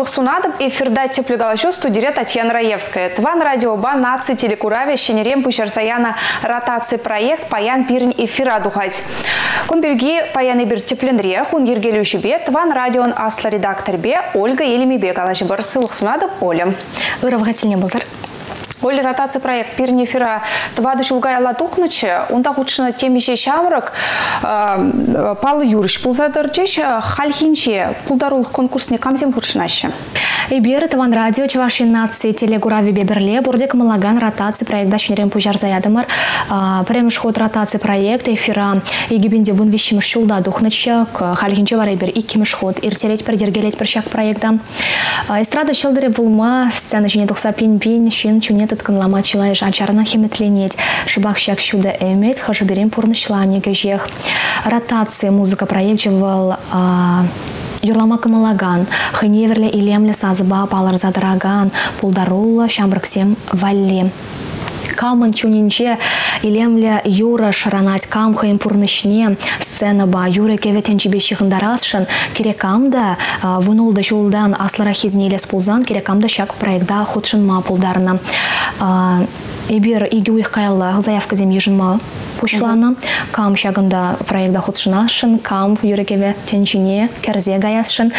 сылық сунадып эфирда теплегалашу студире Татьяна Раевская. Тван радио ба наци телекураве щенерем пушарсаяна ротации проект паян пирн эфира духать. Кунберги паян бир тепленре хун ергелюшибе тван радион асла редактор бе Ольга Елемибе галашибар сылық сунадып Оля. Выравгательне болдар. Оли ротация проект пирнефира твады шулгай латухнычы, онда худшына темеше шамрак Павел Юрьевич пулзадыр жеш хальхинче пулдарулық конкурсне камзем худшынашы. Эбир Таван радио Чуваши нации телегурави беберле бурдек малаган ротации проекта шнерем пужар заядымар. Премеш ход ротации проект эфира егибинде вун вещимеш шулда духнычы хальхинче вар эбир иккимеш ход иртелеть пер ергелеть пер шак проекта. Эстрада шелдере булма сцена жіне тұқса пин-пин шин чунет тытканлама чилайш ачарна химетленеть, шыбах щак щуда эмет, хашыберем пурнышлане гежех. Ротация музыка проектчевал Юрлама кымалаган, хыневерле илемле сазыба палар задыраган, пулдарулла шамрыксем валли. Камын чунинче илемле юра шаранать кам хайм пурнышне сцена ба юра кеветен чибе чихындарасшын керекам да вунулда шулдан аслара хизнелес пулзан керекам да шак проектда худшын ма пулдарна Эбир иги каяллах заявка зем ежинма пушлана. Кам шагында проектда худшынашын, кам юрекеве тенчине керзе гаясшын.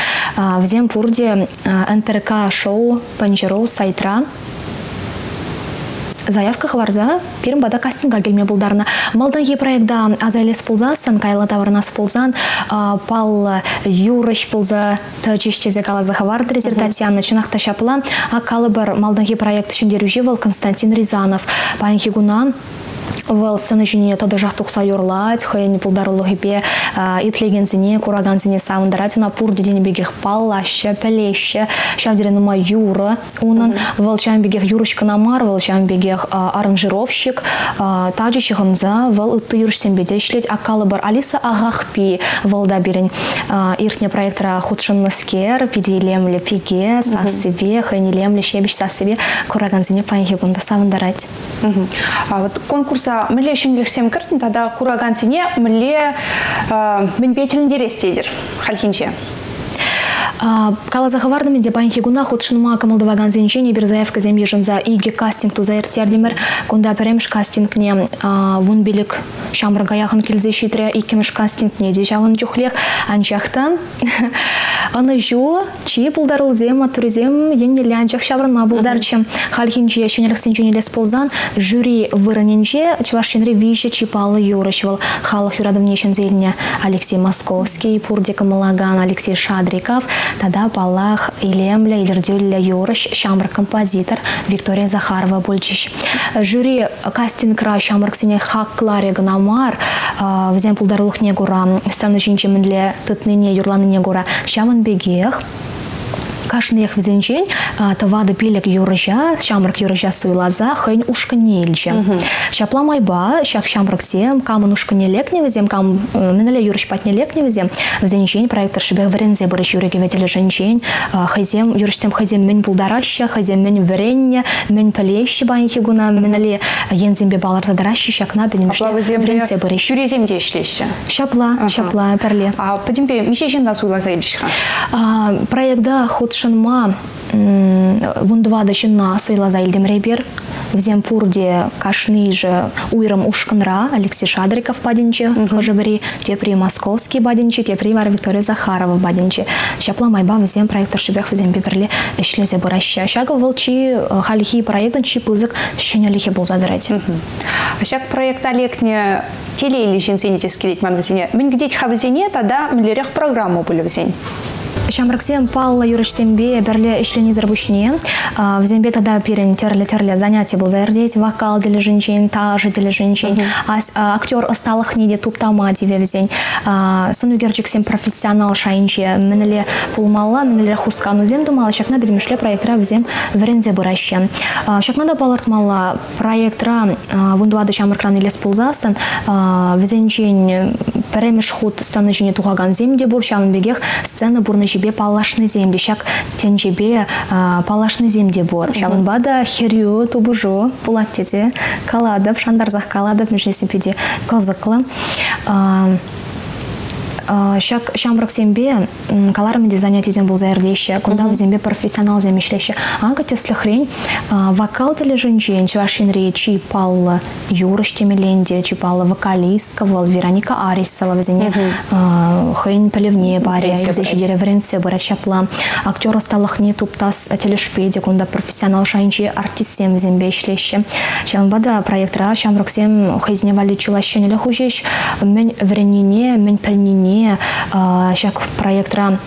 Взем пурде НТРК шоу панчерол сайтра заявка хварза пирм бада кастинга келме булдарна малдан е проектда азайлес пулзасын кайла таварнас пулзан пал юрыш пулза тачишчезе калаза хавар резертацияны чынакта шаплан а калыбыр малдан е проект шүндерүжевал Константин Рязанов. Пайн хигуна Вал сыны жүне тоды жақтуқса юрлать, хойни пулдарулы хипе итлеген зіне, кураган зіне сауындарать, на пур дедені бегех палаще, пелеще, шавдері нума юры, унын вал чам бегех юрышка намар, вал чам бегех аранжировщик, таджи шығынза, вал үтті юрышсен беде шлеть, акалы бар Алиса Агахпи, валда берін иртне проектора наскер, пиделемле пиге, сасыбе, хойнелемле шебіш сасыбе, кураган зіне пайхи гунда сауындарать. А вот конкурс болса міле шеңгелсем кірдім тада курагансине міле мен бетіліндерестедір халхинче. Калаза хавардами де пайн хигуна худшынма камалдываган зенчене бир заявка зем ежынза иге кастинг туза эртердимер кунда перемш кастинг не вун билик шамыр гаяхын келзе шитре икемеш кастинг не де жавын жухлех анчахта. Аны жу чи пулдарыл зем атуризем еннеле анчах шаврын ма чем халхинче шенерек сенчунелес ползан жюри вырыненче чвашенре вище чипалы юрышвал халық юрадым нешен зеліне Алексей Московский, Пурдик Малаган, Алексей Шадриков, Тада балах илемле илердюлле юрыш шамр композитор Виктория Захарова бульчиш. Жюри кастингра шамр ксене хакларе гнамар взем пулдарлых негура станы шинчемінле тытныне юрланыне гура шамын бегех кашных визенчен тавады пилек юрыжа, шамрак юрыжа суйлаза, хын ушкыне. Шапла майба, шак шамрак сем, камын ушкыне лекне візем, кам менеле юрыш патне лекне візем, визенчен проектор шибек варензе барыш юреге ветеле женчен, хайзем, юрыштем хайзем мен пулдараща, хайзем мен варенне, мен палещи байн хигуна, менеле ензембе балар задаращи, шакна бенемшле варензе барыш. Юреземде ишлеще. Шапла, шапла, перле. А подимпе, мишежен да суйлаза илишха? Проектда ход шынма вундывада шынна сыйлаза илдемребер Взем пурде кашны же уйрам ушканра Алексей Шадриков бадинче, хожебери, те при Московский бадинче, те при Вара Виктория Захарова бадинче. Шапла майба взем проектор шибех взем биберли эшлезе бураща. Шага волчи э, халихи проектын чи пызык щенелихе был задрать. Шаг проект олекне теле или женсените скелет ман взене. Мен где хавзене, тогда милерех программу были взень. Шамраксем палла юрышсембе берле ишленизер бушне. В зембе тогда перен терле занятие был заердеть вокал для женщин, тажи для женщин. А актер осталых неде туптама диве взень. Сыну герчиксем профессионал шайнче. Менеле пулмала, менеле хускану зем думала, шакна безем шле проектра взем верензе буращен. Шакна да балартмала проектра вундуады шамркран илес пулзасын. Взенчен перемеш худ станы жіне туғаган земде бур шамын бегех сцена бурны жебе палашны земде шак тен жебе палашны земде бур шамын бада херю тубужу пулаттеде каладып шандарзах каладып межесепеде козыклы шак шамрак сембе каларымде занятиеден бұл зайырдейші, кунда зембе профессионал земешлеші. Ага теслі хрень вокал теле женщин, чвашинри чи палла юрыш темеленде, чи палла вокалистка вол Вероника Арисова везене хрень полевне бария, изеші деревренце бұра шапла. Актер осталықне туптас телешпеде, кунда профессионал шайынчи артист сем зембе ишлеші. Шамбада проектра шамраксем хызне вали чулащенелі хужеш, мен вренине, мен пәлнине, шак проектра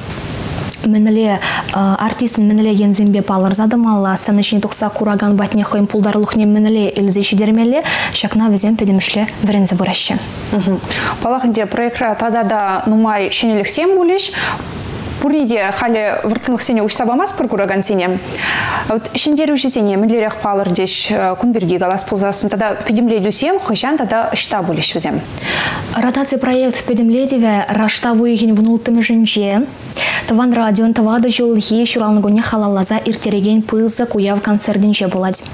Менеле артист менеле ензембе палыр задымалла. Санышын тұқса кураган батне хойм пулдарлықне менеле илзе шидермеле шакна везем педемшле врензе бураща. Палахынде проектра тада да нумай шенелік сем булиш, пурниде халі вұртылық сене ұшса бамас бір кураган сене. Вот шендері үші сене мүлерек палыр деш күнберге галас пулзасын, тада педемле дюсем, хышан тада ұшта булиш візем. Ротация проект педемледеве рашта вуйген внултымы жінже, Таван радион тавады жолхи шуралныгуне халаллаза иртереген пылза куяв концертинче болады.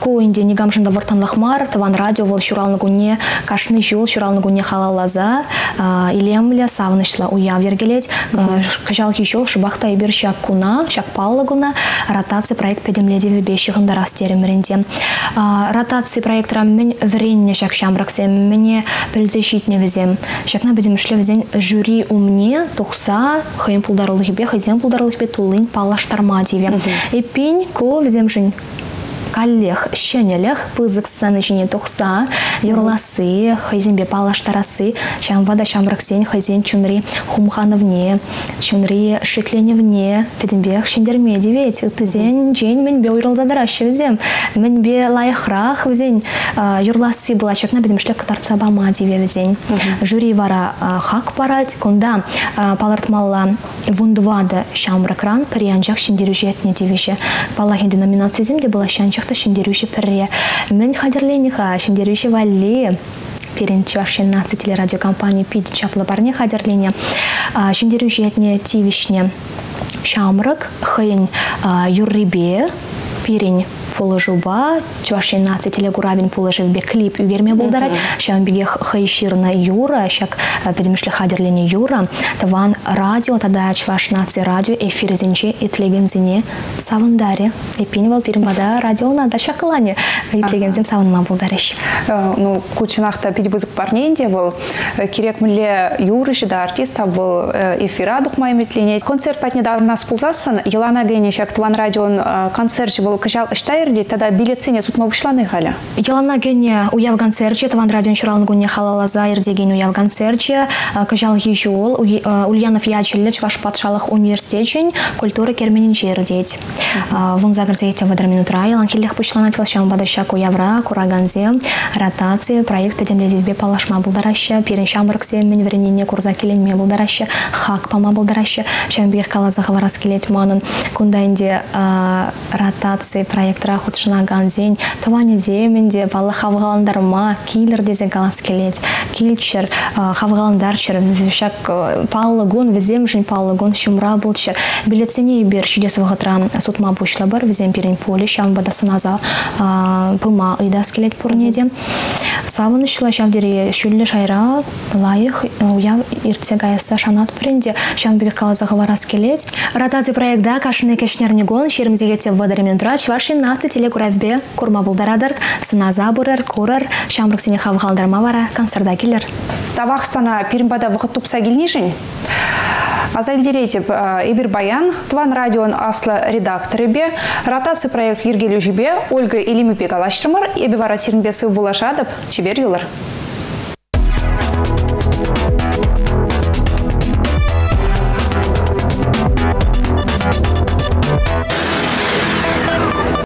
Ку инде негамшында вартанлахмар, таван радио вол шуралныгуне кашны жол шуралныгуне халаллаза илемля савнышла уяв ергелет. Кажалки жол шыбахта ибер шак куна, шак паллагуна, ротация проект педемледеве бешігында растеремерінде. Ротация проект раммен вренне шак шамраксем, мене пілдзешитне візем. Шакна бідем шле візен жюри умне, тухса, хай хойын пулдарылы хипе, хызен пулдарылы хипе тулын палаштарма диве. Эпин ко візем жын каллех шенелех пызык сцены жіне тұқса, юрласы, хайзенбе палаштарасы, шам вада шамраксен хайзен чунри хумхановне, чунри шикленевне, феденбех шендерме девет, тызен жен мен бе уйрылзадарашы візем, мен бе лайықрақ візен юрласы была чекна бедем шлек катарца бама деве візен. Жюри вара хак парать, кунда палартмалла вундвада шамракран, приянжак шендеру жетне девеше. Палахенде номинация земде была шанчак шахта шиндеруші пірре. Мен хадерлениха шиндеруші валли перенчі вашен наци телерадиокомпания пид чаплы барне хадерлене. Шиндеруші етне тивишне шамрак, хыйын юррибе, пирень положуба, чувашин наци телегуравин положив бе клип югерме болдарат, шам беге хайширна юра, шак педемшле хадерлене юра, таван радио, тада чуваш наци радио эфир зинче итлегензине савандаре. Эпин вал пирмада радио нада шакалане. Итлегензим саванма болдарыш. Ну, кучинахта пидбузык парненде был керек мле юрыш да артиста был эфира духмай метлене. Концерт пат недавно нас пулзасын, Елана Гене шак тван радио концерт был кажал штайр Эрди тада билетсине сутма бушланы халя. Ялана гене уяв концерче, таван радион шуралын гуне халалаза эрдеген уяв концерче, кажал ежол, Ульянов ячеллеч ваш патшалых университечен культура керменин жердеть. Вон загрзете в минут рай, ланкелех пушланат велшам бадащак уявра, кураганзе, ротация, проект педемлезив бе палашма булдараща, пирен шамбрксе, мен вренине курза келен ме булдараща, хак пама булдараща, шамбех калаза хаварас келет манын, кунда ротация проектра бара хутшына ганзен таване земенде балы хавгаландарма килер дезе галас келет. Килчер хавгаландарчер вишак паллы гон везем жин паллы гон шумра булчер билетсене бер чудес вагатра сутма бушла бар везем перен поле шам бада саназа пыма ыйдас келет пурнеде савын шла шам дере шайра лайых уя иртсе гаяса шанат пренде шам беге калаза варас келет. Ратази проектда кашыны кешнерне гон шермзегете вадаремен трач вашин нац Акция телекуравбе курма булдарадыр, сыназа бурар, курар, шамрык сене хавгалдарма вара, концерда келер. Тавақстана пирмбада вақыт тупса келнешін? Азайлдеретіп Эбир Баян, Тван радион асла редакторы бе, ротация проект Ергелю жібе, Ольга Илимипе Галаштырмар, Эбі вара сирінбесі булашадып, чебер.